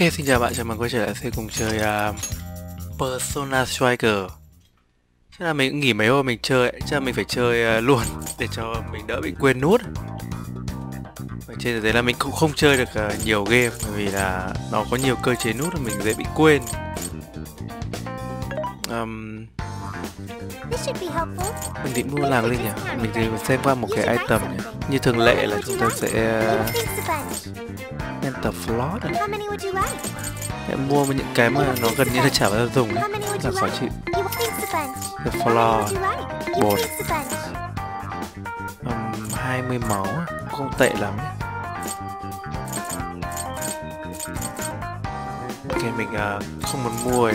Ok, xin chào bạn, chào mừng quay trở lại sẽ cùng chơi uh, Persona Striker. Chắc là mình cũng nghỉ mấy hôm mình chơi, chắc là mình phải chơi uh, luôn để cho mình đỡ bị quên nút. Và trên thực tế là mình cũng không chơi được uh, nhiều game bởi vì là nó có nhiều cơ chế nút là mình dễ bị quên. Um, mình định mua làm cái gì nhỉ? Mình thì xem qua một cái item nhỉ? Như thường lệ là chúng ta sẽ uh, enter floor này Em mua những cái mà nó gần như là chả bao giờ dùng ấy. Là khó chịu. The floor Bột. um, 20 máu Không tệ lắm nhé Ok mình uh, không muốn mua rồi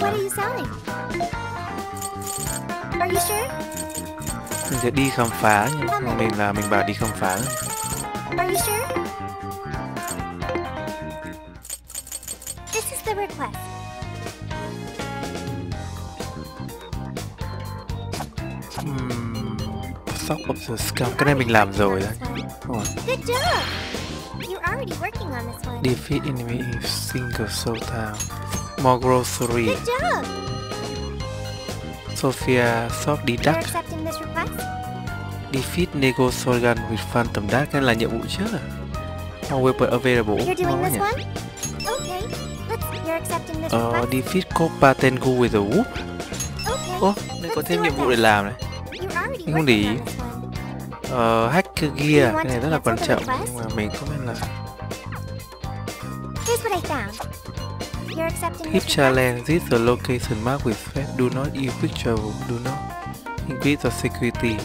mình sẽ đi khám phá nhé mình là mình bảo đi khám phá Are you sure? This is the request. Sock of the Scum cái này mình làm rồi đấy Ủa. Good job! You're already working on this one. Defeat enemy in single soul town More grocery Good job! Sophia Soft Deduct? Defeat Nego Sorgan with Phantom Dark Cái là nhiệm vụ trước à More weapon available this nhỉ one? Okay. Let's. You're accepting this Ờ, request? Defeat Copa Tengu with a Whoop. Ô, đây có thêm nhiệm vụ để làm này Mình không để ý. Ờ, Hacker Gear Cái này rất là quan trọng Nhưng mà mình không biết là Here's what I found. Request? challenge, this location marked with threat. Do not use quick travel. Do not increase the security.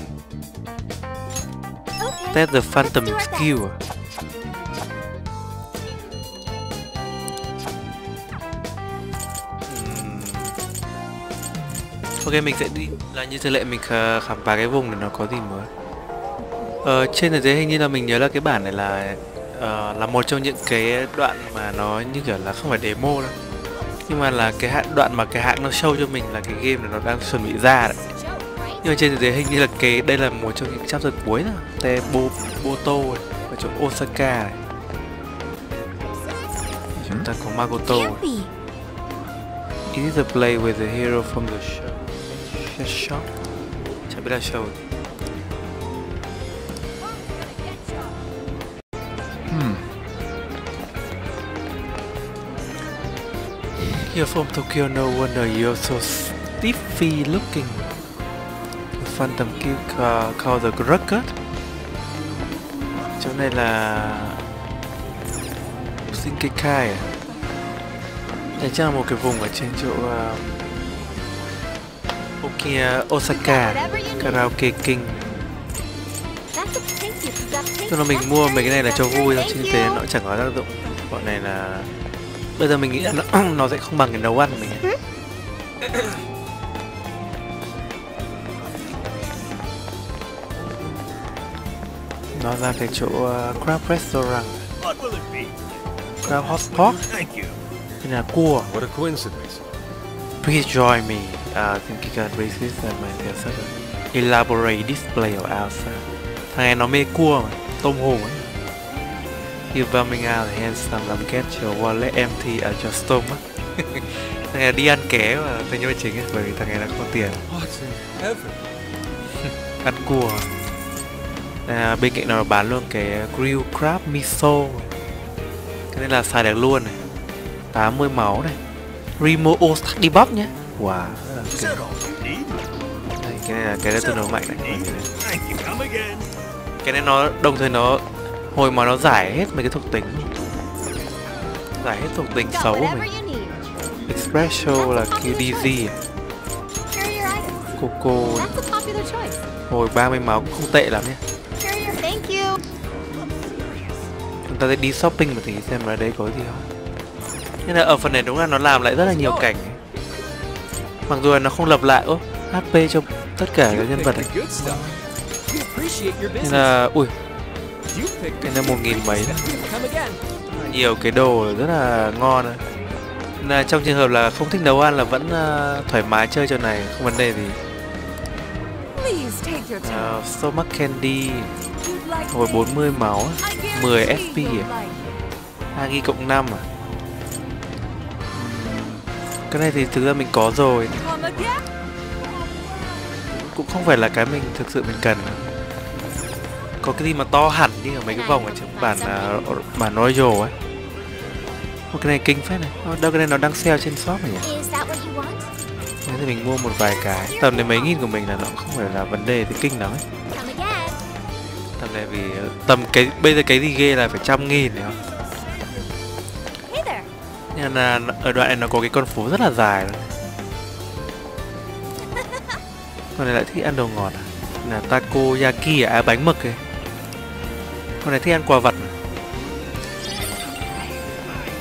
Okay. Test the phantom skill. Ừm. Ok mình sẽ đi là như thường lệ mình khám phá cái vùng để nó có gì mới. Ờ, trên thực tế hình như là mình nhớ là cái bản này là ờ, là một trong những cái đoạn mà nó như kiểu là không phải demo đâu nhưng mà là cái hạn đoạn mà cái hãng nó show cho mình là cái game này nó đang chuẩn bị ra đấy. Nhưng mà trên thực tế hình như là cái đây là một trong những chapter cuối rồi. Te bo boto này, ở chỗ osaka này chúng ta có makoto be. It is a play with the hero from the show Shut shop. Chẳng biết là show Hmm You're from Tokyo, no wonder you're so stiffy looking The Phantom Kill uh, called the Grucket. Chỗ này là Shinkekai à? Đây chắc là một cái vùng ở trên chỗ ờ, uh, Okia, Osaka Karaoke King Cho nên mình mua mấy cái này là cho vui thôi chứ thế thực tế nó chẳng có tác dụng Bọn này là Bây giờ mình nghĩ là nó, nó sẽ không bằng cái nấu ăn của mình. Nó ra cái chỗ uh, Crab Restaurant? Crab Hot Pot you. Đây là cua What a coincidence. Please join me uh, thinking can resist and maintain such an elaborate display of Elsa. Thằng này nó mê cua mà, tôm hùm ấy. Bumming out handsome and get your wallet empty at your stomach. thằng này đi ăn ké mà thành nhân chính ấy, bởi vì thằng này nó có tiền. Ăn cua. À, bên cạnh nó bán luôn cái grill crab miso. Cái này là xài được luôn này. 80 máu này. Remo Ostak debuff nhé. Wow, là need? Đây, cái này là cái đó tương đối mạnh này cái này nó đồng thời nó hồi mà nó giải hết mấy cái thuộc tính. Giải hết thuộc tính xấu của mình. Espresso là QDZ. Coco. Hồi 30 máu cũng không tệ lắm nhé chúng ta sẽ đi shopping một tí xem ở đây có gì không. Nên là ở phần này đúng là nó làm lại rất là nhiều cảnh. Mặc dù là nó không lập lại ô HP cho tất cả các nhân vật này. Nên là ui cái này một nghìn mấy again. nhiều cái đồ rất là ngon. Là trong trường hợp là không thích nấu ăn là vẫn uh, thoải mái chơi trò này không vấn đề gì uh, stomach candy hồi me? 40 máu á. I 10 guarantee SP you'll à? Hagi cộng 5 à cái này thì thực ra mình có rồi cũng không phải là cái mình thực sự mình cần có cái gì mà to hẳn như ở mấy cái vòng ở trong bản uh, bản Royal ấy. Ô, cái này kinh phết này. Ô, đâu cái này nó đang sale trên shop này nhỉ? Thế thì mình mua một vài cái. Tầm đến mấy nghìn của mình là nó không phải là vấn đề thì kinh lắm ấy. Tầm này vì ờ, tầm cái bây giờ cái gì ghê là phải trăm nghìn đấy không nhưng là ở đoạn này nó có cái con phố rất là dài luôn. Con này lại thích ăn đồ ngọt à? Là takoyaki à, à bánh mực ấy con này thích ăn quà vật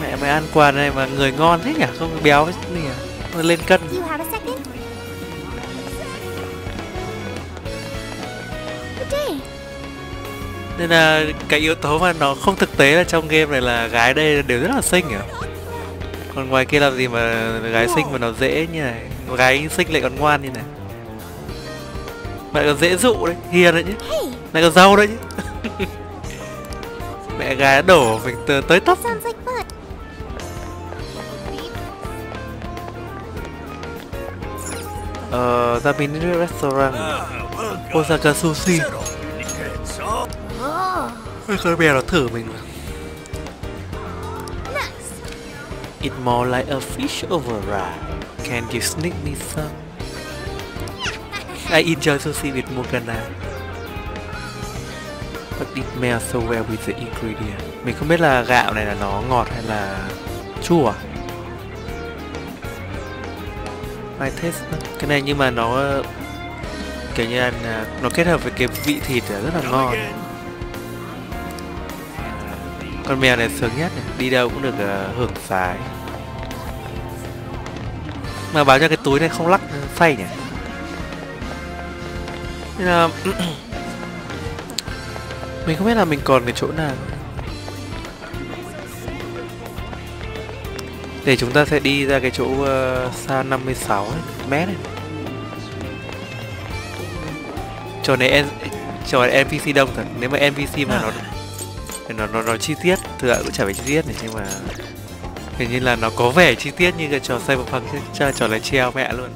mẹ mày ăn quà này mà người ngon thế nhỉ? Không béo à Mà lên cân. Nên là cái yếu tố mà nó không thực tế là trong game này là gái đây đều rất là xinh à còn ngoài kia làm gì mà gái xinh mà nó dễ như này? Gái xinh lại còn ngoan như này. Lại còn dễ dụ đấy hiền đấy chứ. Lại còn giàu đấy chứ mẹ gái đổ mình tới, tới tóc ờ Japanese restaurant Ah, welcome. Osaka sushi. Ôi, con mèo nó thử mình mà. It's more like a fish over ride Can you sneak me some? I enjoy sushi with Morgana But it melts so well with the ingredient Mình không biết là gạo này là nó ngọt hay là chua à? I taste. Cái này nhưng mà nó kiểu như là nó kết hợp với cái vị thịt rất là ngon. Con mèo này sướng nhất này, đi đâu cũng được uh, hưởng sái Mà báo cho cái túi này không lắc ờ, phay nhỉ Nên là mình không biết là mình còn cái chỗ nào. Để chúng ta sẽ đi ra cái chỗ uh, xa 56 ấy, mét này Chỗ này chỗ này NPC đông thật. Nếu mà NPC mà nó nó nó nó chi tiết thực ra cũng chả phải chi tiết này nhưng mà hình như là nó có vẻ chi tiết như cái trò cyberpunk chứ trò trò này treo mẹ luôn.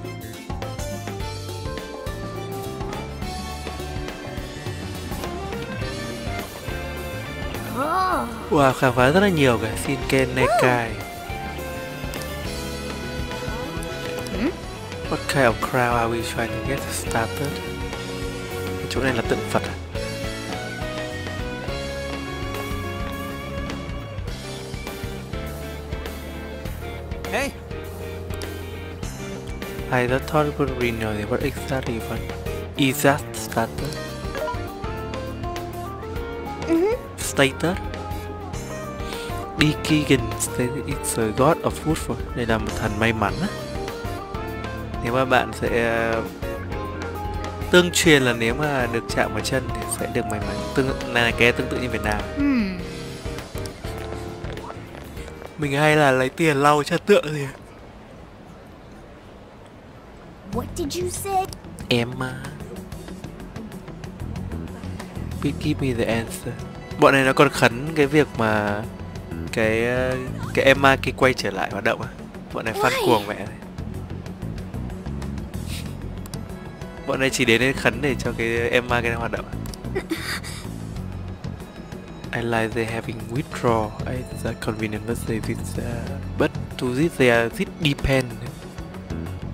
Wow khám phá rất là nhiều cái Shinken Nekai What kind of crowd are we trying to get started? Chỗ này là tượng Phật à? Hey, I just thought it would know what exactly what is that started? Mhm. Stater Dikigan stated it's a god of food for Đây là một thần may mắn á. Nếu mà bạn sẽ Tương truyền là nếu mà được chạm vào chân thì sẽ được may mắn. Tương là cái tương tự như Việt Nam. Hmm. Mình hay là lấy tiền lau cho tượng gì What did you say? Emma Please give me the answer. Bọn này nó còn khấn cái việc mà Cái cái Emma kia quay trở lại hoạt động à? Bọn này Why? cuồng mẹ này. Bọn này chỉ đến đây khấn để cho cái cái này hoạt động à? I like they having withdraw. It's a convenient but they this, uh, but to this they are this depend.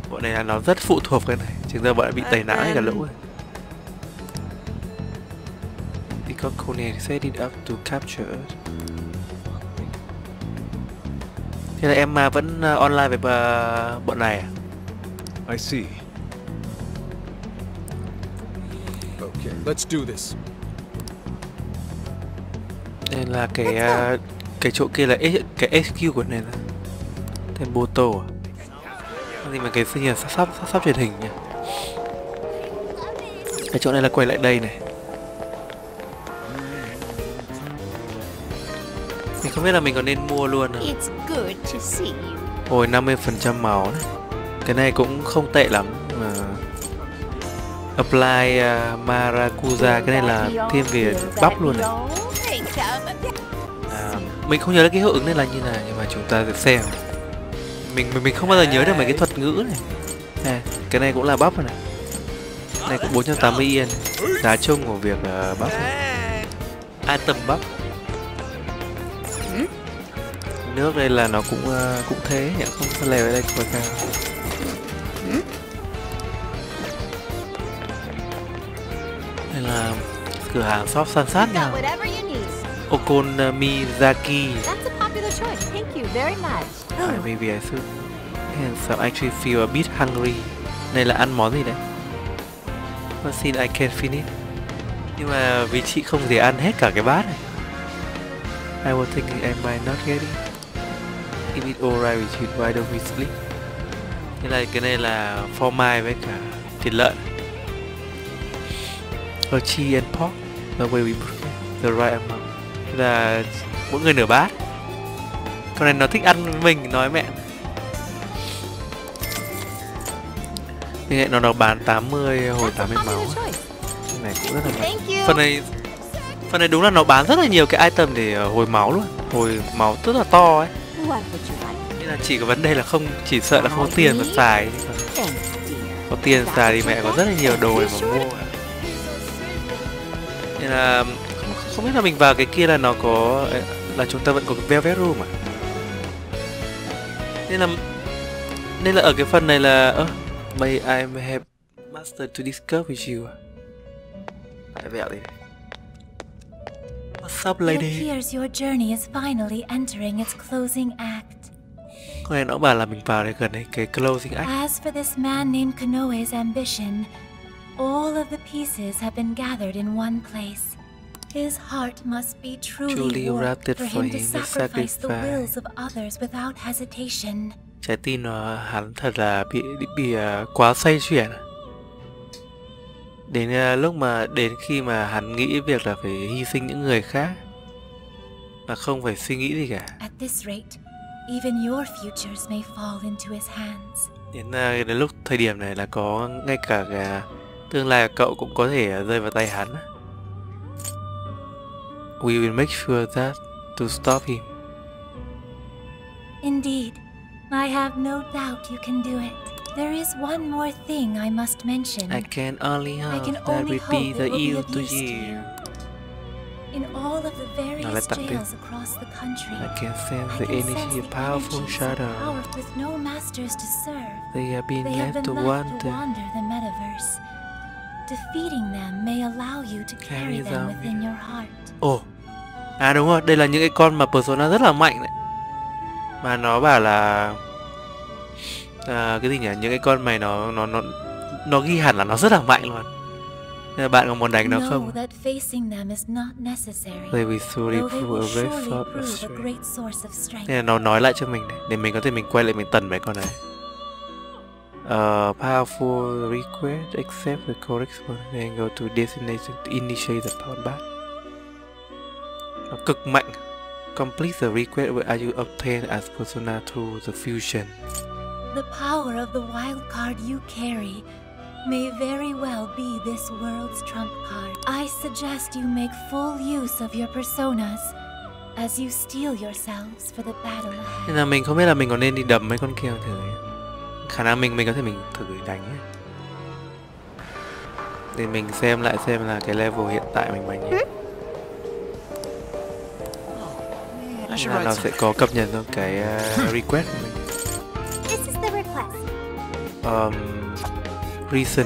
Bọn này là nó rất phụ thuộc cái này. Chúng ta bọn đã bị tẩy não hết cả lũ rồi Because Conan set it up to capture Thế là Emma vẫn uh, online với bà- bọn này à? I see. Okay, let's do this. Đây là cái uh, cái chỗ kia là cái HQ của này là Temboto à? Cái gì mà cái sinh nhật sắp sắp sắp, sắp truyền hình nhỉ? Cái chỗ này là quay lại đây này. Mình không biết là mình có nên mua luôn không? Good to see you. Hồi 50% máu này. Cái này cũng không tệ lắm mà Apply uh, Maracuja cái này là thiên về bắp luôn này. À, mình không nhớ cái hiệu ứng này là như nào nhưng mà chúng ta sẽ xem. mình mình mình không bao giờ nhớ được mấy cái thuật ngữ này nè cái này cũng là bắp này này cũng 480 yên giá chung của việc uh, bắp item bắp nước đây là nó cũng uh, cũng thế nhỉ? Không có lèo ở đây quá cao đây là cửa hàng shop san sát nhau very much. I maybe I should and so I actually feel a bit hungry. Này là ăn món gì đấy? But since I can finish nhưng mà vì chị không thể ăn hết cả cái bát này. I was thinking I might not get it If it alright with you, why don't we split? Thế này cái này là phô mai với cả thịt lợn. Or cheese and pork The way we put the right amount. Thế là mỗi người nửa bát. Con này nó thích ăn với mình, nói mẹ. Như vậy nó nó bán 80 hồi That's a 80 máu. Cái này cũng rất là mạnh. Phần này Phần này đúng là nó bán rất là nhiều cái item để ờ, hồi máu luôn. Hồi máu rất là to ấy What của you anh. Nên là chỉ có vấn đề là không chỉ sợ là không có tiền mà xài. Có tiền xài thì mẹ có rất là nhiều đồ để mà mua. Nên là không, không biết là mình vào cái kia là nó có là chúng ta vẫn có cái velvet room à? Nên là nên là ở cái phần này là ơ may I have master to discuss with you à? Vẹo đi. What's up It lady appears your journey is finally entering its closing act. Con này nó bảo là mình vào đây gần đây cái closing act As for this man named Kanoe's ambition, all of the pieces have been gathered in one place. His heart must be truly, Truly warped for for him to sacrifice the wills of others without hesitation. trái tim nó hắn thật là bị bị, bị uh, quá say chuyển đến uh, lúc mà đến khi mà hắn nghĩ việc là phải hy sinh những người khác mà không phải suy nghĩ gì cả At this rate, even your futures may fall into his hands. đến, uh, đến lúc thời điểm này là có ngay cả cái tương lai của cậu cũng có thể rơi vào tay hắn we will make sure that to stop him Indeed, I have no doubt you can do it. There is one more thing I must mention. I can only I hope can that only will be the it will be ill to you. In all of the various jails across the country, I can sense the can energy of powerful shadow with no masters to serve. they have been They have left been to left to wander wander the metaverse. Defeating them may allow you to carry them within your heart. Ồ À đúng rồi, đây là những cái con mà Persona rất là mạnh đấy Mà nó bảo là à, Cái gì nhỉ, những cái con mày nó nó nó nó ghi hẳn là nó rất là mạnh luôn Nên bạn có muốn đánh nó không? They will surely prove a great source of strength. Nên là nó nói lại cho mình này, để mình có thể mình quay lại mình tần mấy con này Uh, powerful request, accept the correct one, then go to destination to initiate the power back. Nó cực mạnh. Complete the request where you obtain as persona through the fusion. The power of the wild card you carry may very well be this world's trump card. I suggest you make full use of your personas as you steel yourselves for the battle ahead. Nên là mình không biết là mình có nên đi đập mấy con kia không thử ấy. Khả năng mình mình có thể mình thử đánh nhé. Để mình xem lại xem là cái level hiện tại mình bao nhiêu. I should Là write nó sẽ có cập nhật trong cái uh, request của mình. Um, reason.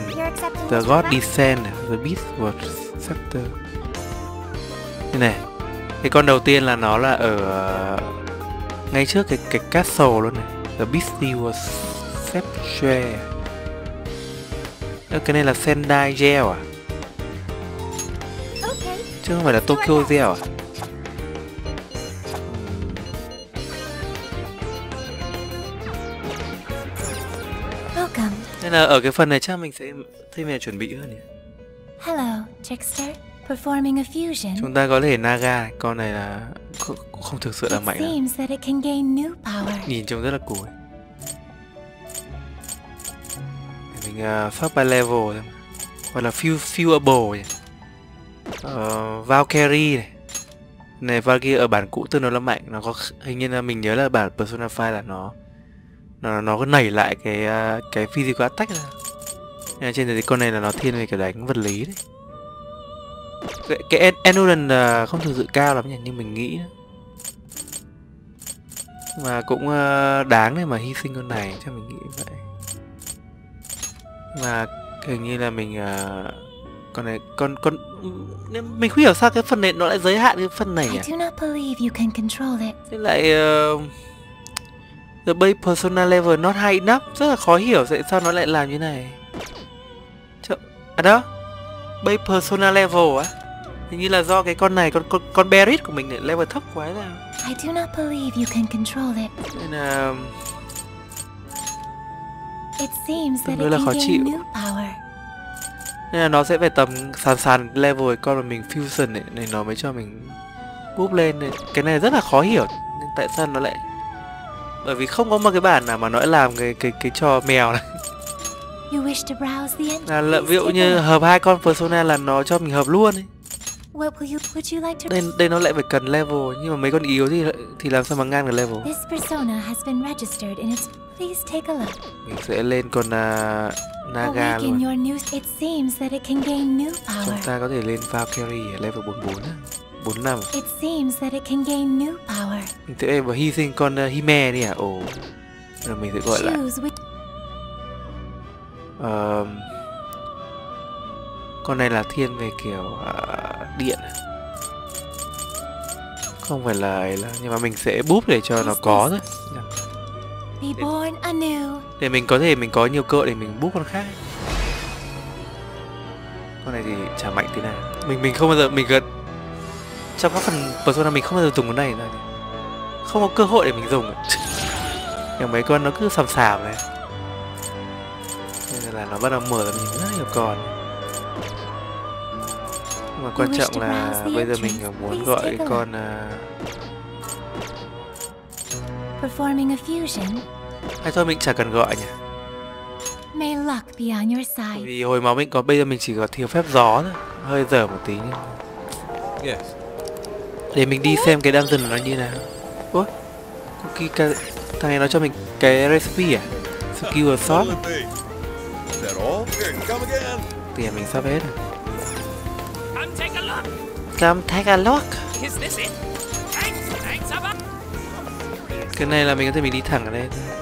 The God? Descend The Beast was Scepter này Cái con đầu tiên là nó là ở ờ, Ngay trước cái cái castle luôn này. The Beastie was Sceptre Ơ, Cái này là Sendai Gel à. Chứ không phải là Tokyo Gel à là ở cái phần này chắc mình sẽ thêm mình chuẩn bị hơn nhỉ Hello, Trickster. Performing a fusion. Chúng ta có thể Naga. Con này là không, không thực sự là mạnh lắm seems that it can gain new power. nhìn trông rất là. Để mình uh, sắp by level thôi gọi là few viewable nhỉ uh, Valkyrie này này Valkyrie ở bản cũ tương đối là mạnh nó có hình như là mình nhớ là bản Persona 5 là nó nó nó có nảy lại cái uh, cái physical attack ra là trên này con này là nó thiên về kiểu đánh vật lý đấy cái, cái endurance là không thực sự cao lắm nhỉ như mình nghĩ nữa. mà cũng uh, đáng để mà hy sinh con này cho mình nghĩ vậy mà hình như là mình uh, con này con con mình không hiểu sao cái phần này nó lại giới hạn cái phần này I nhỉ do not believe you can control it. Thế lại uh, The base persona level not high enough Rất là khó hiểu tại sao nó lại làm như này Chợ... À đó Base persona level á Hình như là do cái con này Con con, con Berit của mình lại level thấp quá ra I do not believe you can control it. Nên là It seems that it là khó chịu. new power. Nên là nó sẽ phải tầm sàn sàn level con mà mình fusion ấy Nên nó mới cho mình búp lên này. Cái này rất là khó hiểu Nên tại sao nó lại Bởi vì không có một cái bản nào mà nó làm cái cái cái trò mèo này. Entries? là ví dụ như hợp hai con persona là nó cho mình hợp luôn ấy. Đây đây nó lại phải cần level nhưng mà mấy con yếu thì thì làm sao mà ngang được level? Mình sẽ lên con uh, naga luôn. chúng ta có thể lên Valkyrie ở level 44 á 45 It seems that it can gain new power. mình sẽ vào hy sinh con uh, Hime đi à? Ồ rồi mình sẽ gọi lại. Ờm, con này là thiên về kiểu uh, điện. Không phải là ấy là nhưng mà mình sẽ búp để cho nó có thôi. Be born anew. để mình có thể mình có nhiều cơ để mình búp con khác. Con này thì chả mạnh tí nào. Mình mình không bao giờ mình gần trong các phần persona mình không bao giờ dùng con này ra không có cơ hội để mình dùng nhưng mấy con nó cứ sầm sàm này nên là nó bắt đầu mở ra mình rất nhiều con nhưng mà quan trọng là bây giờ mình muốn gọi cái con à, Performing a fusion. hay thôi mình chả cần gọi nhỉ May luck be on your side. vì hồi máu mình có bây giờ mình chỉ có thiếu phép gió thôi hơi dở một tí nhưng Yes để mình đi xem cái dungeon nó như nào. Ủa? Cookie ca... thằng này nó cho mình cái recipe à? Skill shop tiền mình sắp hết rồi. Come take a look. cái này là mình có thể mình đi thẳng ở đây thôi.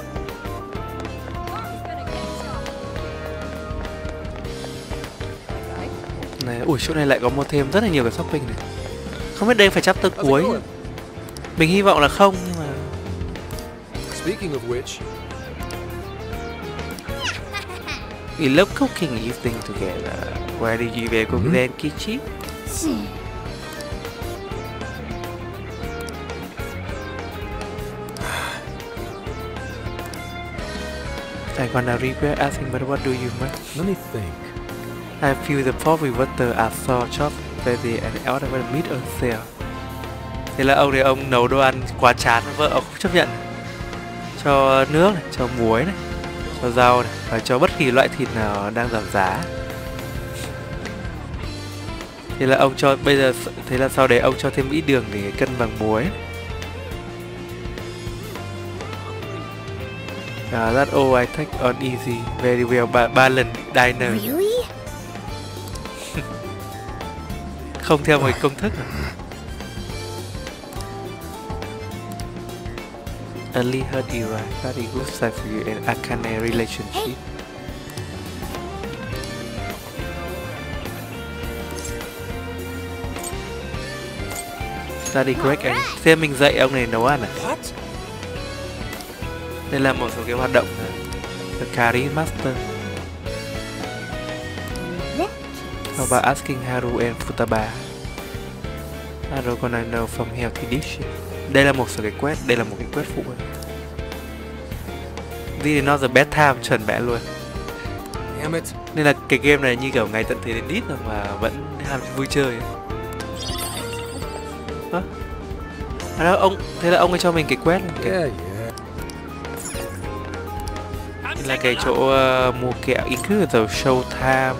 này, ui, chỗ này lại có mua thêm rất là nhiều cái shopping này không biết đây phải chapter cuối. mình hy vọng là không nhưng mà Speaking of which, we love cooking eating together where did you về cùng Zen Kichi? I gonna regret asking but what do you want? Let me think. I feel the pot with water I saw chop baby and elder meat on sale. Thế là ông thì ông nấu đồ ăn quá chán vợ ông không chấp nhận cho nước này, cho muối này, cho rau này và cho bất kỳ loại thịt nào đang giảm giá. Thế là ông cho bây giờ thế là sau đấy ông cho thêm ít đường để cân bằng muối. Uh, that all I take on easy very well ba, ba lần diner Really? Không theo một công thức à? Early heard era, very good side for you and Akane relationship. Study Greg anh xem mình dạy ông này nấu ăn à? What? Đây là một số cái hoạt động à. The Kari Master. About asking Haru and Futaba? Haru gonna know from healthy dish. Đây là một số cái quest, đây là một cái quest phụ. This is not the best time chuẩn bẽ luôn. Nên là cái game này như kiểu ngày tận thế đến đít rồi mà vẫn ham vui chơi. Hả? À đó, ông thế là ông ấy cho mình cái quest luôn kìa. Yeah, yeah. Là cái chỗ uh, mua kẹo include the showtime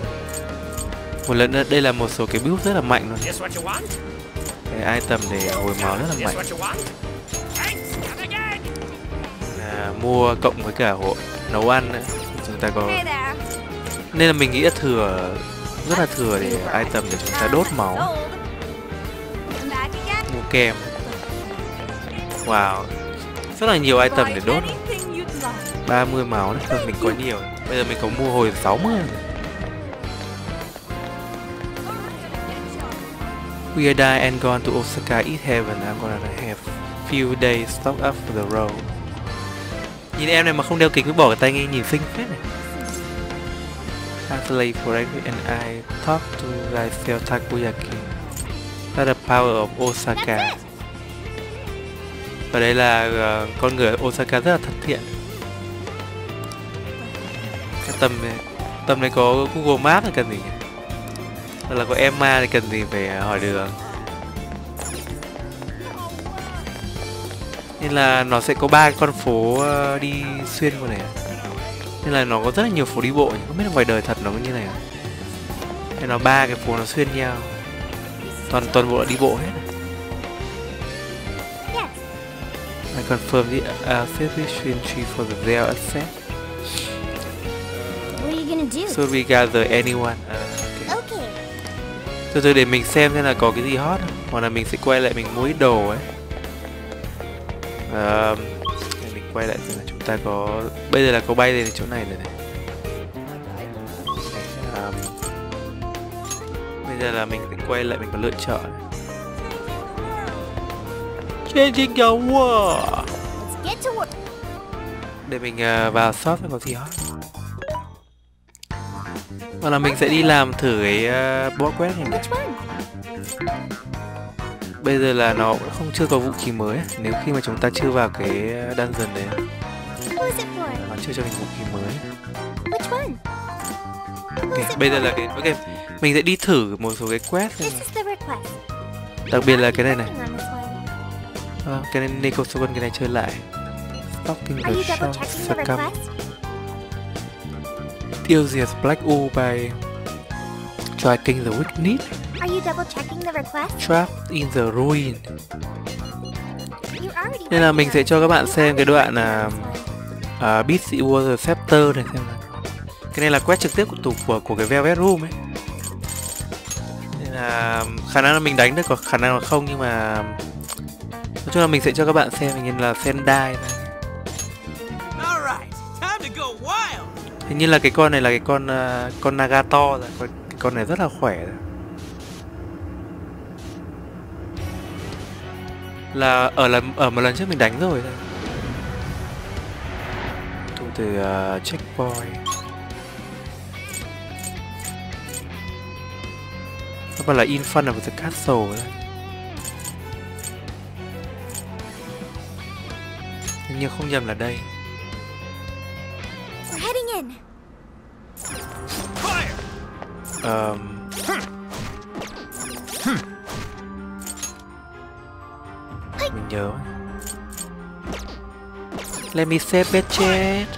một lần nữa. Đây là một số cái build rất là mạnh luôn. Cái item để hồi máu rất là mạnh. à, mua cộng với cả hộ nấu ăn nữa. Chúng ta có nên là mình nghĩ là thừa rất là thừa để item để chúng ta đốt máu. mua kem. Wow. Rất là nhiều item để đốt. Anything you'd like. 30 máu đấy thôi mình có nhiều. Bây giờ mình có mua hồi 60 rồi. We are die and gone to Osaka. Eat heaven. I'm gonna have few days stock up for the road. Nhìn em này mà không đeo kính mới bỏ cái tai nghe nhìn xinh phết này. I play for and I talk to sell takoyaki. That's the power of Osaka. Và đây là ờ, con người Osaka rất là thân thiện. Cái tầm này, tầm này có Google Maps thì cần gì nhỉ? Hoặc là có Emma thì cần gì phải hỏi đường Nên là nó sẽ có ba con phố ờ, đi xuyên qua này Nên là nó có rất là nhiều phố đi bộ Không biết là ngoài đời thật nó có như này không? Nên nó ba cái phố nó xuyên nhau Toàn toàn bộ là đi bộ hết. I confirm the uh, service entry for the Veil asset What are you gonna do? So we gather anyone uh. Từ từ để mình xem xem là có cái gì hot Hoặc là mình sẽ quay lại mình mua ít đồ ấy. Để Mình quay lại xem là chúng ta có Bây giờ là có bay lên chỗ này rồi này. Ờm, Bây giờ là mình sẽ quay lại mình có lựa chọn. Changing your world để mình ờ, vào shop xem có gì hot hoặc là mình sẽ đi làm thử cái uh, boss quest này, này bây giờ là nó cũng không chưa có vũ khí mới. Nếu khi mà chúng ta chưa vào cái ờ, dungeon này for? nó chưa cho mình vũ khí mới. Which one? ok bây giờ là cái ok mình sẽ đi thử một số cái quest request. đặc biệt là cái này này. Ờ, cái này Nico Sogon cái này chơi lại. Stalking the Shop Tiêu diệt Black U by Striking the Weak Need Are you double checking the request? Trapped in the Ruin Nên là mình sẽ cho các bạn xem cái đoạn là one. uh, Beat the War Scepter này xem nào cái này là quét trực tiếp của tủ của của cái Velvet Room ấy nên là khả năng là mình đánh được có khả năng là không nhưng mà nói chung là mình sẽ cho các bạn xem hình như là Sendai này. Hình như là cái con này là cái con uh, con Nagato rồi con, cái con này rất là khỏe rồi. là ở lần ở một lần trước mình đánh rồi thu từ uh, checkpoint nó gọi là in front of the castle đấy. Nhưng không nhầm là đây heading in. Fire. um, mình nhớ. Let me save budget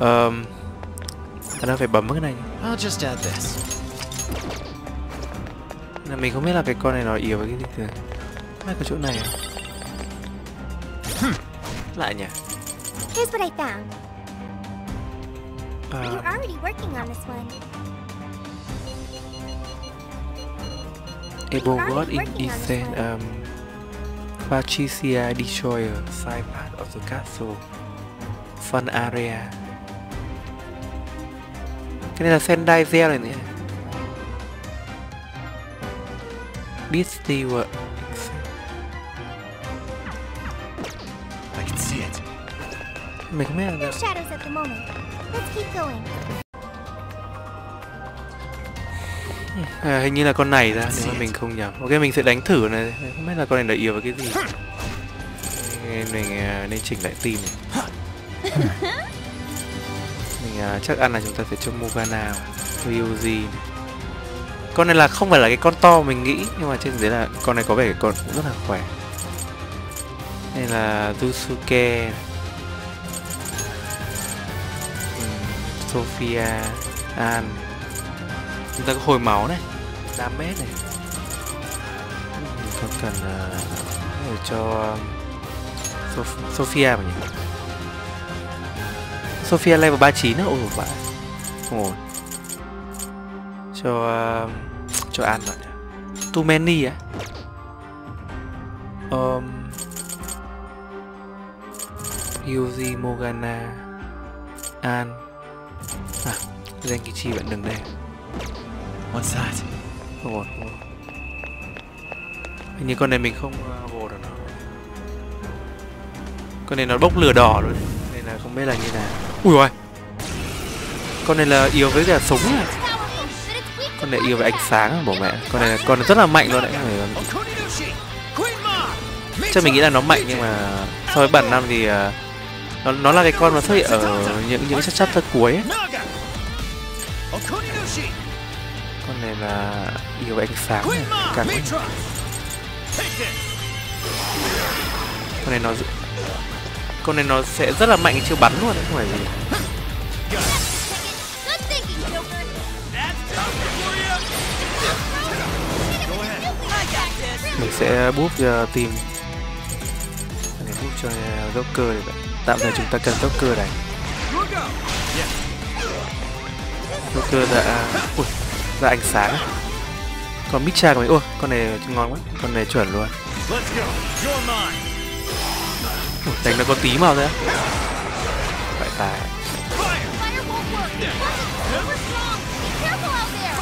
um, Anh đang phải bấm cái này. I'll just add this. là mình không biết là cái con này nó yếu với cái gì thường Không có chỗ này à? Lại nhỉ Here's what I found. Ờ, You're already working on this one. God in this Descent one. um, Patricia Destroyer Side part of the castle Fun area Cái này là Sendai Zell này nè Beat Stewart Mình không biết là No shadows at the moment. Let's keep going. à, Hình như là con này ra nếu mà mình không nhầm Ok mình sẽ đánh thử này Không biết là con này là yếu với cái gì Nên mình à, nên chỉnh lại team này. Mình à, chắc ăn là chúng ta sẽ cho Morgana Ryuji. Con này là không phải là cái con to mình nghĩ Nhưng mà trên tế là con này có vẻ con cũng rất là khỏe Đây là Yusuke Sophia An Chúng ta có hồi máu này Damage này. Không cần uh, cho um, Sof Sophia mà nhỉ? Sophia level 39 á. Ôi vãi ôi cho uh, cho An rồi too many á. Um, Yuji Morgana An Zenkichi bạn đừng đây. What's that? không ổn không ổn. Hình như con này mình không uh, vô được nó con này nó bốc lửa đỏ đấy nên là không biết là như nào. Ui ôi. Con này là yếu với cả súng à? Con này yêu với ánh sáng à, bố mẹ? Con này con này rất là mạnh luôn đấy. Chắc mình nghĩ là nó mạnh nhưng mà so với bản năm thì ờ, nó nó là cái con mà xuất hiện ở những những chắc chapter cuối ấy. Con này là yêu ánh sáng này. Càng this! con này nó con này nó sẽ rất là mạnh chiêu bắn luôn đấy không phải gì. Mình sẽ búp cho team Con này búp cho uh, Joker này vậy. Tạm thời chúng ta cần Joker này! Joker đã ui ra ánh sáng. Ấy. còn Mitra của mình Ui, con này ngon quá. Con này chuẩn luôn. Ui, đánh nó có tí màu thôi á. Phải tài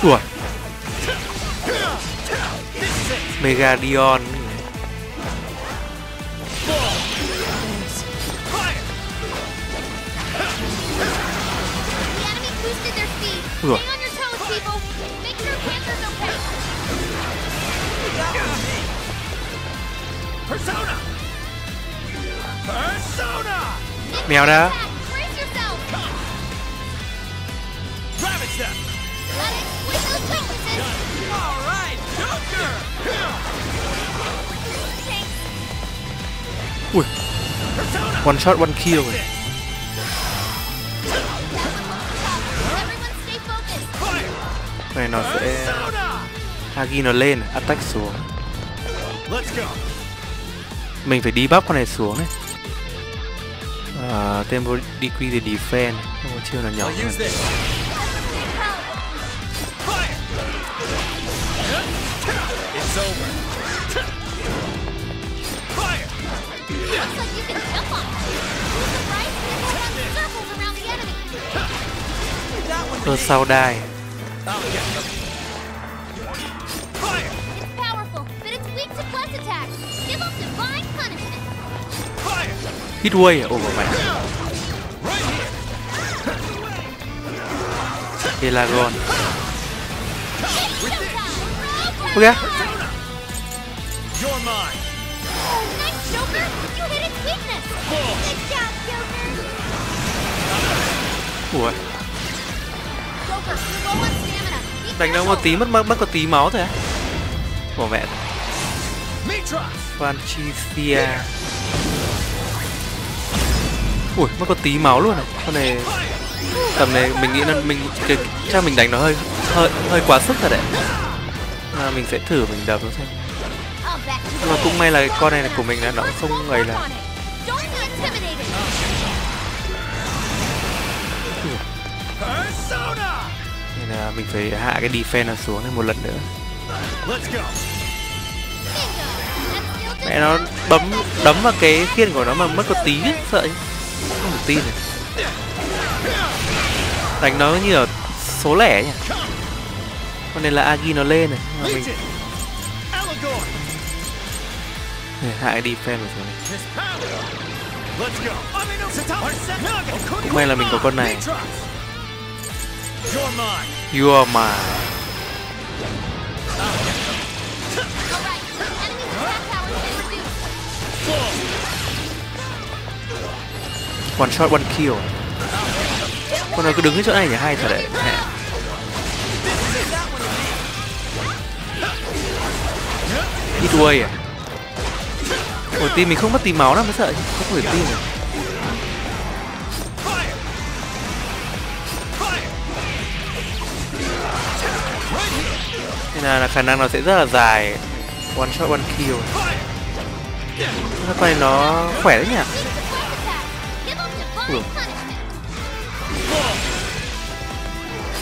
ui. Mega Dion okay. Persona! Persona! mèo đã Attack. Brace yourself. Rabbit step! Let it squeeze those weaknesses. All right, Joker! Thanks. ui Persona! one shot one kill này nó sẽ Hagi nó lên attack xuống. Mình phải đi bắp con này xuống ấy. À, tempo decrease để defense không có chiêu nào nhỏ hơn. Cơ sau đai I'll get them. Fire! It's powerful, but it's weak to plus attacks. Give them divine punishment. Fire! hitway à ồ mẹ Right here! Pelagon Showtime! ok You're mine. Nice, Joker! You hit its weakness! Good job, Joker! ủa đánh nó một tí mất mất mất có tí máu thôi á. Bỏ mẹ. Mitras! Ui mất có tí máu luôn này con này tầm này mình nghĩ là mình cái chắc mình đánh nó hơi hơi hơi quá sức rồi đấy. À, mình sẽ thử mình đập nó xem. Nhưng mà cũng may là con này là của mình là nó không người là nên là mình phải hạ cái defense nó xuống này một lần nữa. Mẹ nó bấm đấm vào cái khiên của nó mà mất có tí ấy, sợ chứ. không được tin này đánh nó như ở số lẻ nhỉ. Con này là agi nó lên này. Mà mình để hạ cái defense vào xuống này. Cũng may là mình có con này! You're mine. you are mine. One shot, one kill. Con này cứ đứng cái chỗ này nhỉ? Hay thật đấy. Mẹ đuôi à? Ủa tim mình không mất tí máu lắm, mới sợ Không phải tim rồi. Nên là, khả năng nó sẽ rất là dài One shot one kill! Nó này nó khỏe đấy nhỉ divine punishment.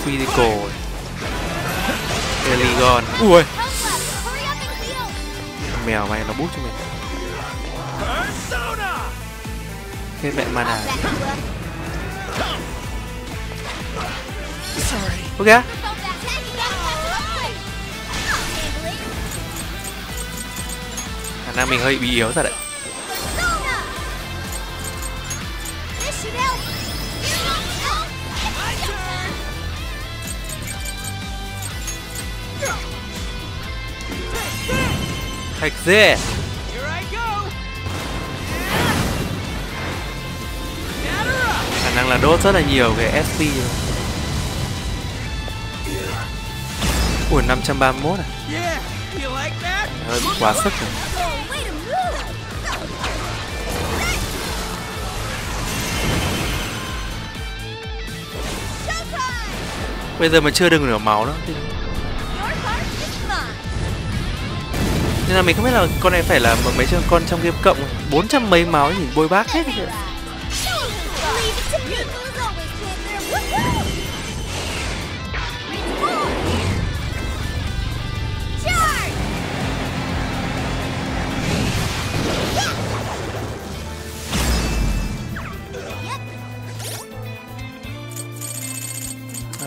Physical Eligon Ui. Mèo mày nó bút cho mình! Hết mẹ mana Back Khả năng mình hơi bị yếu thật đấy Thạch dê. Khả năng là đốt rất là nhiều cái SP rồi. Ủa 531 à? Hơi quá sức rồi. Bây giờ mà chưa được nửa máu nữa thì... Nên là mình không biết là con này phải là một mấy con con trong game cộng. 400 mấy máu nhìn bôi bác hết. Kìa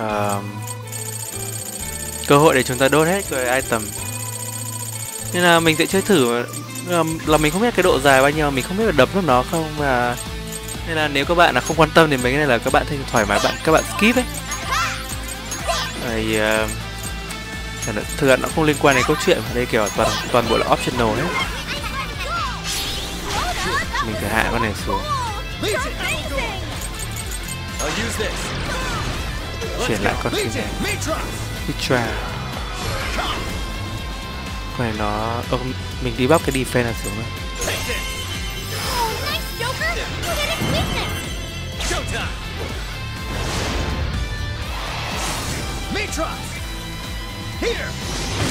Ờ, cơ hội để chúng ta đốt hết cái item. Nên là mình sẽ chơi thử là, là mình không biết cái độ dài bao nhiêu mình không biết là đập lúc nó không và nên là nếu các bạn là không quan tâm thì mấy cái này là các bạn thì thoải mái bạn các bạn skip ấy. Thì uh, thực ra nó không liên quan đến câu chuyện ở đây kiểu toàn toàn bộ là optional hết mình phải hạ con này xuống chuyển lại con kia này Mitra con này nó Ơ, mình đi bóc cái defense là xuống rồi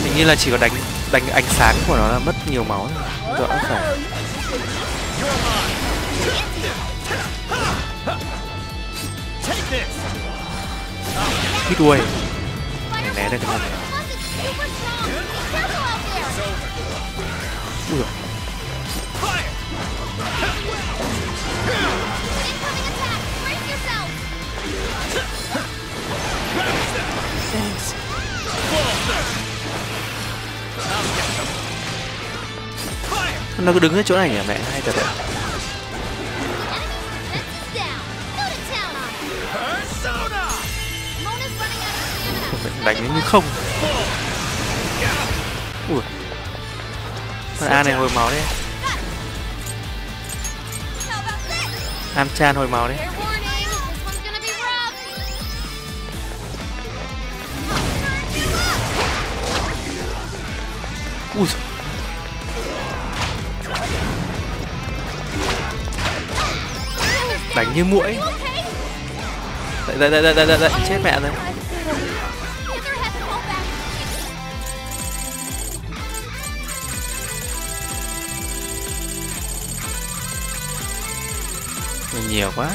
hình như là chỉ có đánh đánh ánh sáng của nó là mất nhiều máu thôi rõ phải You're mine. Take this hít đuôi. Né đây cái này ui dồi, Thanks. Nó cứ đứng ở chỗ này nhỉ mẹ. Hay thật đấy đánh như không. Ui. Con A này hồi máu đấy. Am Chan hồi máu đấy. Ui đánh như muỗi. Okay? dậy dậy dậy dậy chết mẹ rồi. Quá.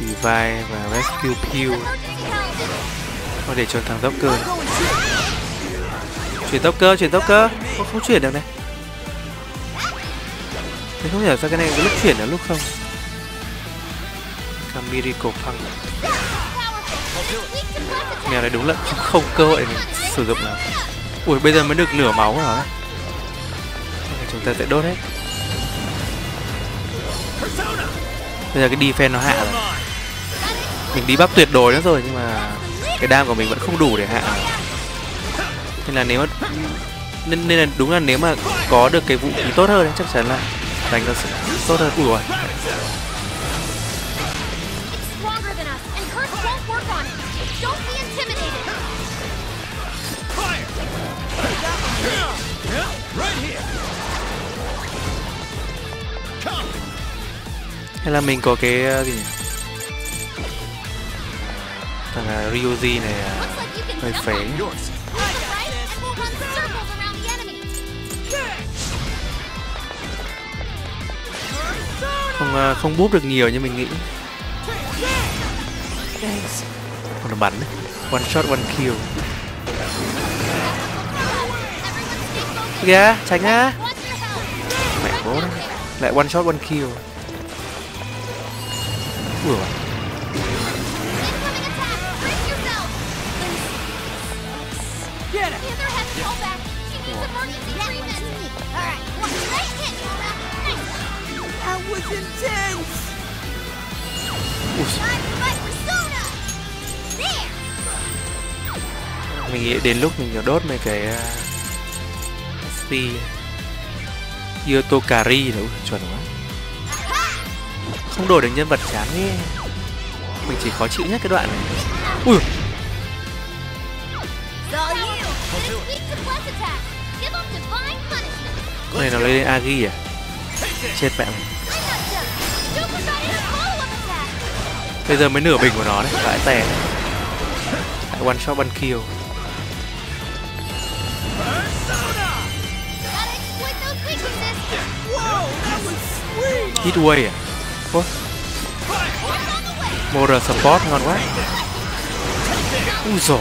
Revive và Rescue Pew Thôi để cho thằng Docker cơ. Chuyển Docker, cơ, chuyển Docker cơ. Không, không chuyển được này. Mình không hiểu sao cái này có lúc chuyển là lúc không. Cả Miracle Punk. Mèo này đúng là không, không cơ hội để mình sử dụng nào. Ui bây giờ mới được nửa máu rồi Chúng ta sẽ đốt hết. Bây giờ cái defense nó hạ rồi. Mình đi bắp tuyệt đối nữa rồi nhưng mà Cái đam của mình vẫn không đủ để hạ. Nên là nếu mà nên, nên là đúng là nếu mà có được cái vũ khí tốt hơn ấy, chắc chắn là đánh nó sẽ tốt hơn. Ui rồi Right here! Hay là mình có cái uh, gì nhỉ? Thằng uh, Ryoji này uh, can hơi phế. không ờ, không búp được nhiều như mình nghĩ. Còn bắn đấy. one shot one kill. Kìa tránh á. Mẹ bố đấy. Lại one shot one kill ủa Incoming attack! Brace yourself! Get it! Heather has to fall back. She needs emergency treatment. All right, one last hit. Nice. That was intense! Ui, Time for my persona. There. mình nghĩ đến lúc mình đốt mấy cái uh, SP Yotokari nữa Ui, chuẩn quá không đổi được nhân vật chán nghe mình chỉ khó chịu nhất cái đoạn này. Ui. Con này, nó lấy lên Agi à? Chết mẹ mình. Bây giờ mới nửa bình của nó đấy vãi tè. Lại one shot, one kill. Hit way à? Ủa, Motor support ngon quá. Úi dồi.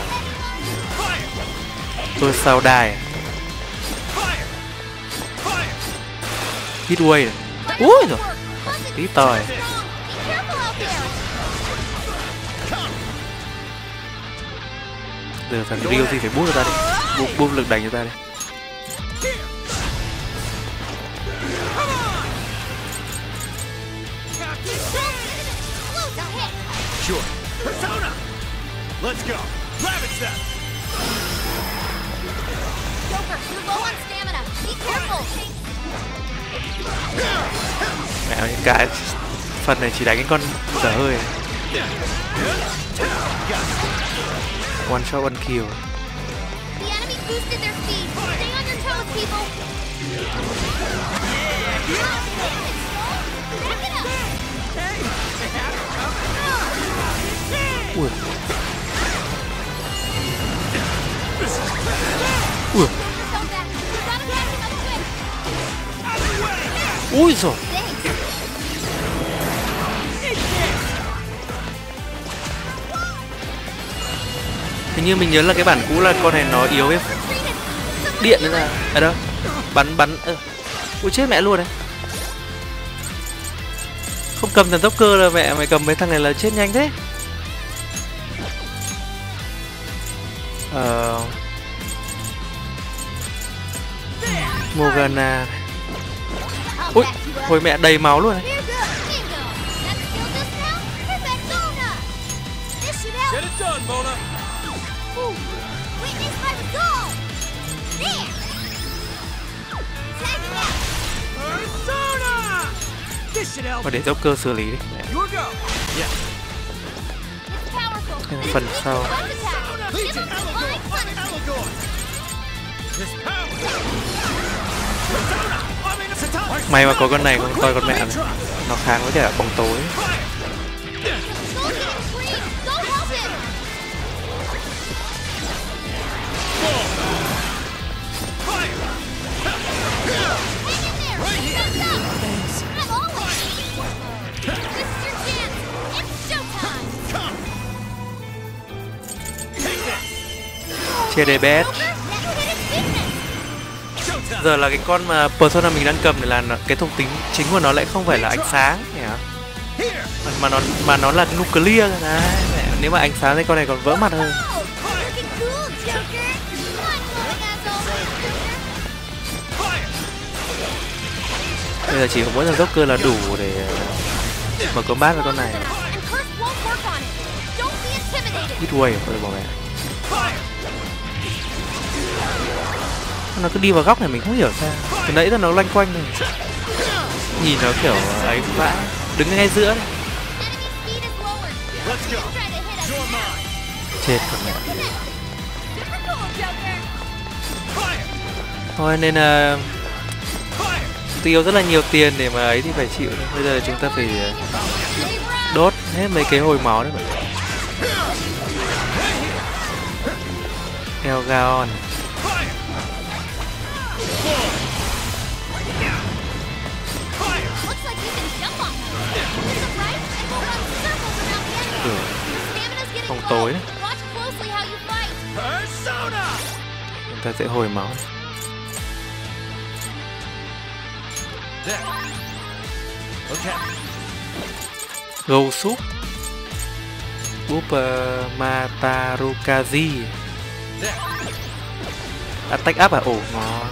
Tôi sao đài à? Hit này Fighter rồi tí it's tòi giờ thằng Rio thì phải bút cho ta đi. Bút, bút lực đánh cho ta đi. Sure. Persona! Let's go. Ravage them! Joker, you're low on stamina. Be careful. mẹ ơi cái phần này chỉ đánh cái con dở hơi one shot one kill The enemy boosted their speed. Stay on your toes, people. Back it up. Ui ui ui rồi hình như mình nhớ là cái bản cũ là con này nó yếu ấy. Điện nữa là ở đâu. Bắn bắn ừ. ui, chết mẹ luôn đấy. Không cầm thần tốc cơ là mẹ mày cầm mấy thằng này là chết nhanh thế. Ờ. Morgana. Ui hồi mẹ, đầy máu luôn đấy và để tốc cơ xử lý đi. Phần sau. Legion! Allegor! Power! May mà có con này con coi con mẹ nó kháng với cả bóng tối Right here! CD giờ là cái con mà persona mình đang cầm này là nó- cái thuộc tính chính của nó lại không phải là ánh sáng nhỉ? Mà, mà nó mà nó là nuclear đấy nếu mà ánh sáng thì con này còn vỡ mặt hơn. Bây giờ chỉ có mỗi thằng Joker là đủ để mở mở combat với con này. And curse hit way bỏ mẹ nó cứ đi vào góc này mình không hiểu sao. Từ nãy giờ nó loanh quanh này nhìn nó kiểu ấy vãi đứng ngay giữa này. Chết thật mẹ. Thôi nên là tiêu rất là nhiều tiền để mà ấy thì phải chịu bây giờ chúng ta phải ờ, đốt hết mấy cái hồi máu đấy mà. Elgaon tối chúng ta sẽ hồi máu. Go Soup Búp uh, Matarukazi. Attack up à? Ồ, ngon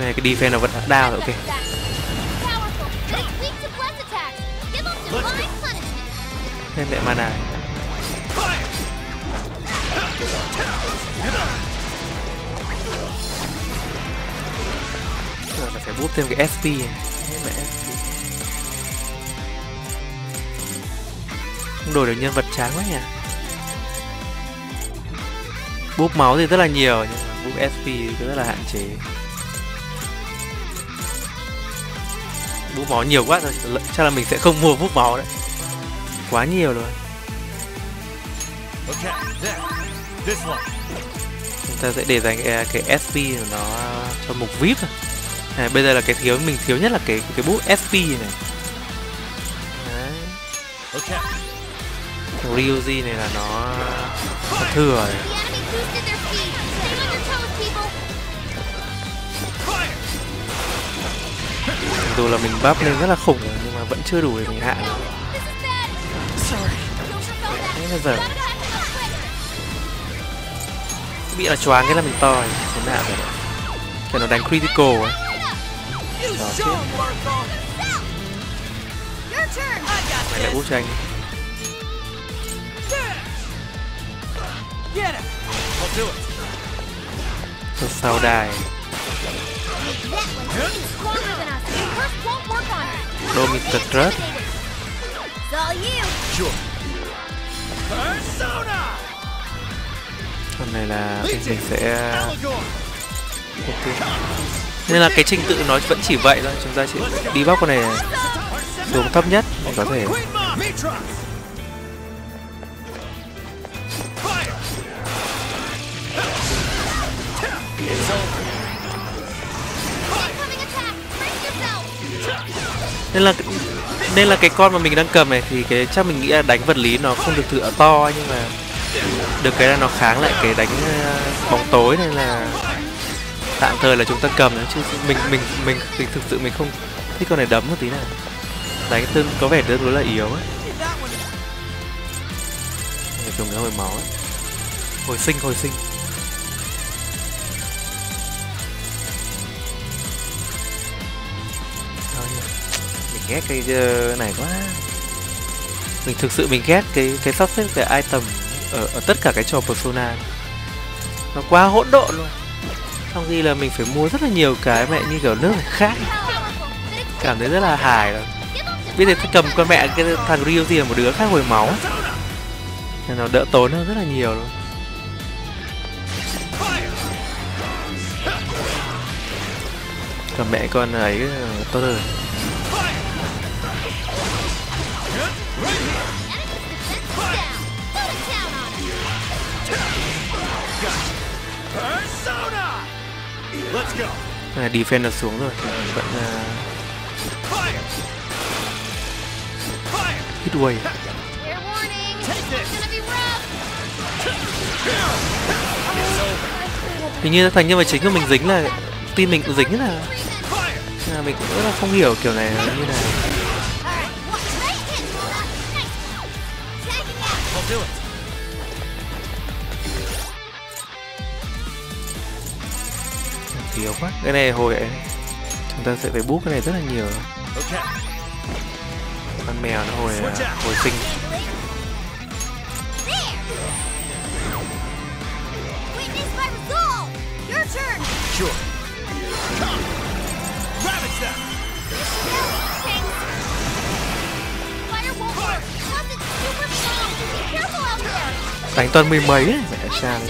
này cái defense nó vẫn down rồi, ok. Let's go. Thêm lại mana. Rồi, là phải bút thêm cái SP này mẹ SP. Không đổi được nhân vật chán quá nhỉ? Búp máu thì rất là nhiều, Nhưng mà búp SP thì rất là hạn chế. Búp máu nhiều quá rồi Chắc là mình sẽ không mua búp máu đấy. Quá nhiều rồi. Chúng ta sẽ để dành cái, cái SP của nó cho mục VIP thôi. Này, Bây giờ là cái thiếu mình thiếu nhất là cái cái bút SP này. Đấy. Ryuji này là nó, nó thừa rồi. Dù là mình buff lên rất là khủng rồi, nhưng mà vẫn chưa đủ để mình hạ your giờ bị là choáng cái là mình to rồi, thế nào rồi. Kiểu nó đánh critical ấy. Đó, show Mày lại bút tranh Thật sao đài. That Trust. Còn này là mình sẽ Allegor! ok. Nên là cái trình tự nó vẫn chỉ vậy thôi, chúng ta chỉ đi bóc con này xuống thấp nhất để có thể nên là nên là cái con mà mình đang cầm này thì cái chắc mình nghĩ là đánh vật lý nó không được thừa to, nhưng mà được cái là nó kháng lại cái đánh ờ, bóng tối nên là tạm thời là chúng ta cầm chứ mình mình mình thì thực sự mình không thích con này đấm một tí nào. Đánh tương có vẻ tương đối là yếu ấy. Dùng cái hồi máu ấy. Hồi sinh hồi sinh. Ghét cái ờ, này quá. Mình thực sự mình ghét cái cái sắp xếp về item ở, ở tất cả cái trò persona nó quá hỗn độn luôn. Trong khi là mình phải mua rất là nhiều cái mẹ như kiểu nước khác. Cảm thấy rất là hài rồi. Biết thế cầm con mẹ cái thằng Ryu gì là một đứa khác hồi máu. Nên nó đỡ tốn hơn rất là nhiều luôn. Cầm mẹ con ấy ờ, tốt hơn. À, defense là xuống rồi. Vẫn là hit way hình như thành nhân vật chính của mình dính là tim mình cũng dính là là mình cũng rất là không hiểu kiểu này như này I'll do it. thiếu quá. Cái này hồi ấy, chúng ta sẽ phải bút cái này rất là nhiều. Con mèo nó hồi hồi sinh. Sure. Ravage them. Đánh toàn mười mấy ấy mẹ sao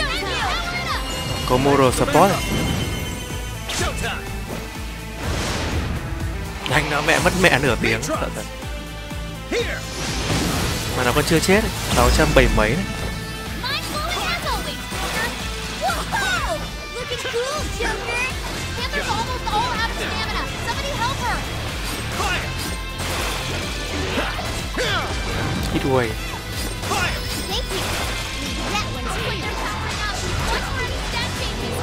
có moral support này. Đánh nó mẹ mất mẹ nửa tiếng. Sợ thật. Mà nó còn chưa chết sáu trăm bảy mấy này. Mindful as That one's clear. Stat changes.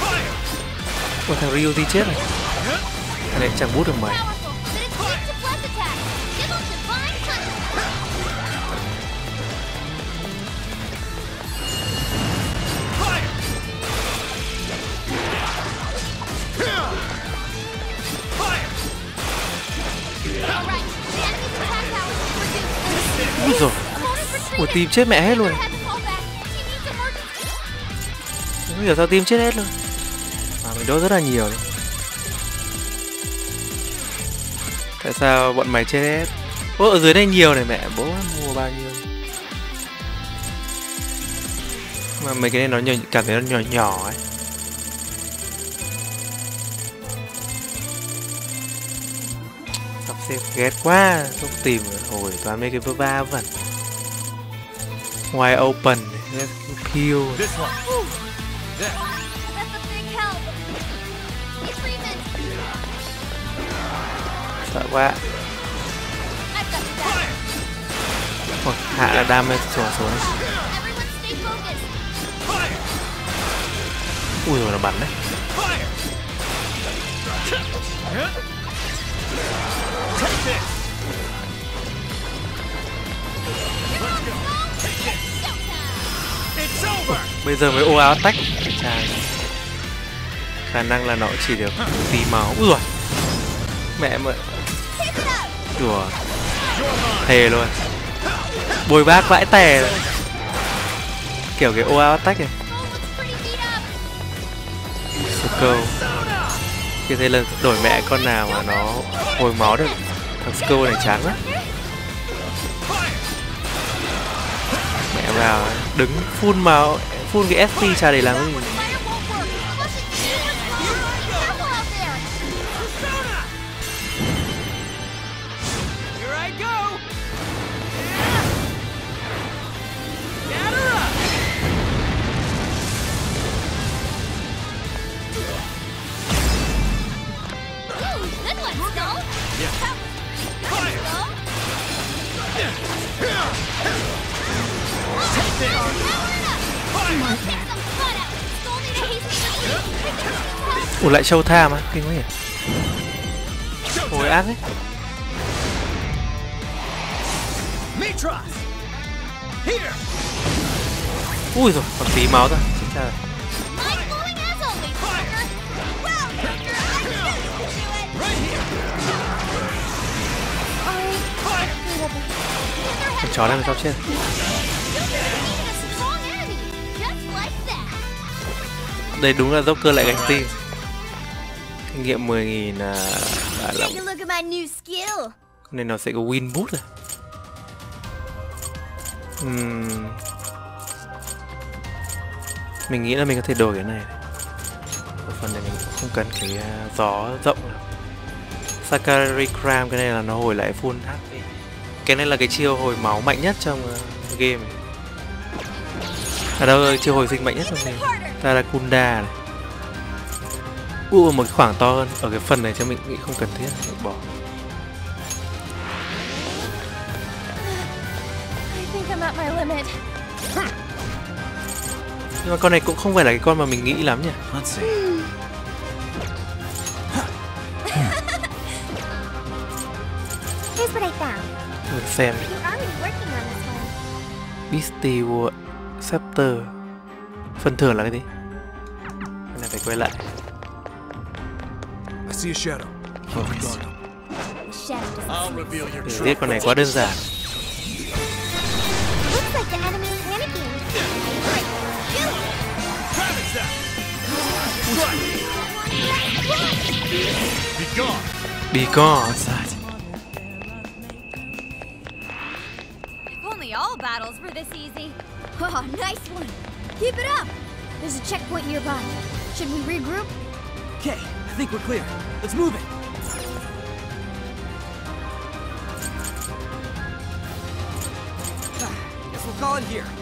Fire! Thằng Ryu đi chết rồi. Thằng này chẳng bút được mày. Opponent's team chết mẹ hết luôn. Không hiểu sao team chết hết luôn. Mà mình đốt rất là nhiều đấy. Tại sao bọn mày chết hết? Ô ở dưới đây nhiều này mẹ, bố mua bao nhiêu? Mà mấy cái này nó nhỏ, cảm thấy nó nhỏ nhỏ ấy. Sắp xếp ghét quá, không tìm rồi. Hồi toàn mấy cái vơ va vẩn help. Need treatment. Sợ quá. Ôi, hạ là damage xuống xuống. Ui rồi nó bắn đấy. Let's go! Bây giờ mới ô áo tách. Chà. Khả năng là nó chỉ được tí máu. Rồi. Mẹ up. đùa. Thề luôn. Bồi bác vãi tè. rồi. Kiểu cái ô áo tách này. Câu. Khi thấy lần đổi mẹ con nào mà nó hồi máu được. Thằng Skull này chán quá. Vào đứng full máu. full cái SP chả để làm cái gì. Ủa lại show tham á, kinh quá nhỉ. Hồi ác ấy. Ui rồi, còn tí máu thôi. Chết cha rồi. Con chó này mà sao chết. Đây đúng là Joker lại gánh team. Kinh nghiệm 10.000 là đã là. Con này nó sẽ có win boost rồi. Ừm. Mình nghĩ là mình có thể đổi cái này. Ở phần này mình cũng không cần cái à, gió rộng đâu. Sakari Cram cái này là nó hồi lại full HP. Cái này là cái chiêu hồi máu mạnh nhất trong uh, game này. À đâu rồi, chiêu hồi sinh mạnh nhất trong game. Tarakunda này. Ui, một cái khoảng to hơn. Ở cái phần này cho mình nghĩ không cần thiết, mình bỏ. I think I'm at my limit. Nhưng mà con này cũng không phải là cái con mà mình nghĩ lắm nhỉ. Mình xem. Beastie War Scepter Phần thưởng là cái gì? Cái này phải quay lại see a shadow. Focus. Shadow I'll reveal your true giết con này quá đơn Looks like the enemy's panicking. Right! Travis that! Strike! Be gone! Be gone outside If only all battles were this easy. Oh, nice one. Keep it up. There's a checkpoint nearby. Should we regroup? Okay, I think we're clear. Let's move it. Ah, guess we'll call it here.